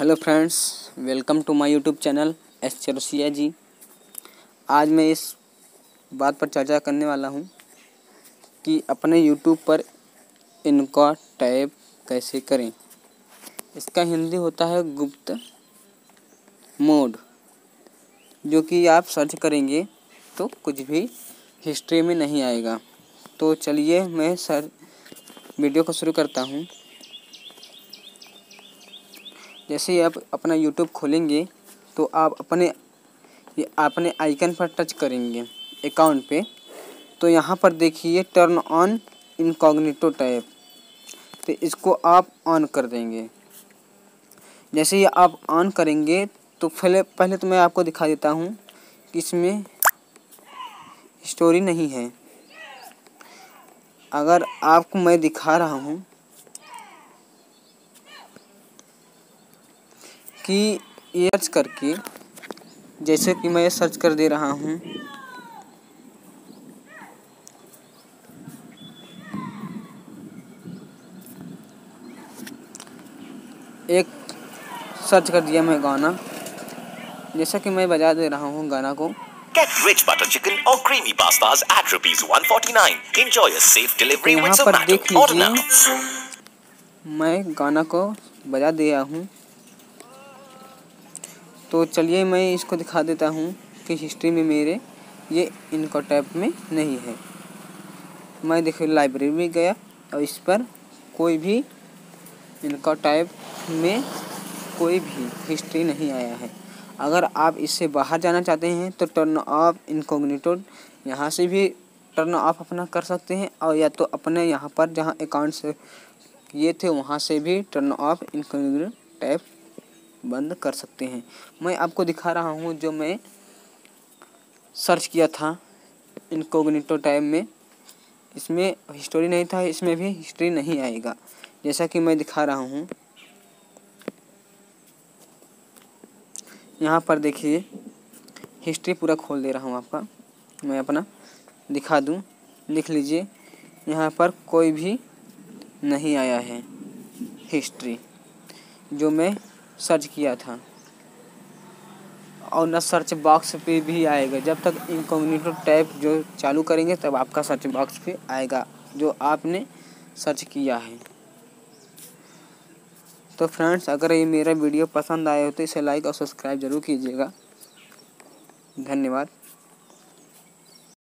Hello friends, welcome to my YouTube channel S Charsiya ji. आज मैं इस बात पर चर्चा करने वाला हूँ कि अपने यूट्यूब पर इनका टैब कैसे करें। इसका हिंदी होता है गुप्त मोड, जो कि आप सर्च करेंगे तो कुछ भी हिस्ट्री में नहीं आएगा। तो चलिए मैं सर वीडियो को शुरू करता हूँ। जैसे ही आप अपना यूट्यूब खोलेंगे तो आप अपने अपने आइकन पर टच करेंगे अकाउंट पे। तो यहाँ पर देखिए टर्न ऑन इनकॉग्निटो टैब तो इसको आप ऑन कर देंगे। जैसे ही आप ऑन करेंगे तो पहले पहले तो मैं आपको दिखा देता हूँ कि इसमें स्टोरी नहीं है। अगर आपको मैं दिखा रहा हूँ कि ये सर्च करके जैसे कि मैं सर्च कर दे रहा हूँ एक सर्च कर दिया मैं गाना जैसा कि मैं बजा दे रहा हूँ गाना को Get rich butter chicken or creamy pastas at rupees 149. Enjoy a safe delivery with Zomato. Order now. मैं गाना को बजा दिया हूँ तो चलिए मैं इसको दिखा देता हूँ कि हिस्ट्री में मेरे ये इनका टैब में नहीं है। मैं देखिए लाइब्रेरी में गया और इस पर कोई भी इनका टैब में कोई भी हिस्ट्री नहीं आया है। अगर आप इससे बाहर जाना चाहते हैं तो टर्न ऑफ़ इनकोग्निटो यहाँ से भी टर्न ऑफ़ अपना कर सकते हैं और या तो अपने यहाँ पर जहाँ अकाउंट से किए थे, वहाँ से भी टर्न ऑफ़ इनकोग्निटो टैब बंद कर सकते हैं। मैं आपको दिखा रहा हूँ जो मैं सर्च किया था इनकोग्निटो टैब में। इसमें हिस्टोरी नहीं था, इसमें भी हिस्ट्री नहीं आएगा। जैसा कि मैं दिखा रहा हूँ। यहाँ पर देखिए, हिस्ट्री पूरा खोल दे रहा हूँ आपका। मैं अपना दिखा दूँ। लिख लीजिए, यहाँ पर कोई भी नहीं आया है हिस्ट्री। जो मैं सर्च किया था। और न सर्च बॉक्स पे भी आएगा। जब तक इनकम्यूनिटो टैप जो चालू करेंगे, तब आपका सर्च बॉक्स पे आएगा, जो आपने सर्च किया है। तो फ्रेंड्स अगर ये मेरा वीडियो पसंद आया हो तो इसे लाइक और सब्सक्राइब ज़रूर कीजिएगा। धन्यवाद।